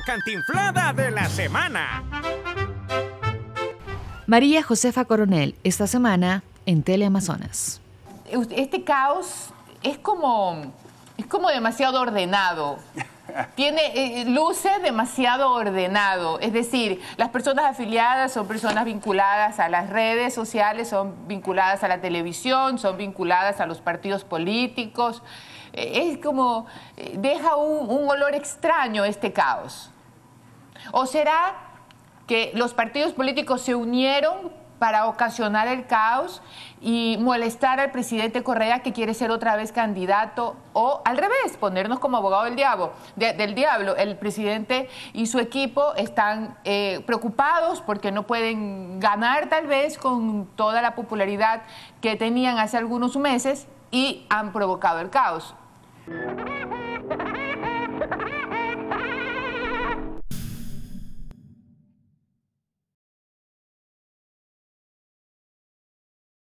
la cantinflada de la semana. María Josefa Coronel, esta semana en Teleamazonas. Este caos es como, es como demasiado ordenado. Tiene, eh, luce demasiado ordenado, es decir, las personas afiliadas son personas vinculadas a las redes sociales, son vinculadas a la televisión, son vinculadas a los partidos políticos. Eh, es como, eh, deja un olor extraño este caos. ¿O será que los partidos políticos se unieron para ocasionar el caos y molestar al presidente Correa que quiere ser otra vez candidato o al revés, ponernos como abogado del diablo. del diablo. El presidente y su equipo están eh, preocupados porque no pueden ganar tal vez con toda la popularidad que tenían hace algunos meses y han provocado el caos.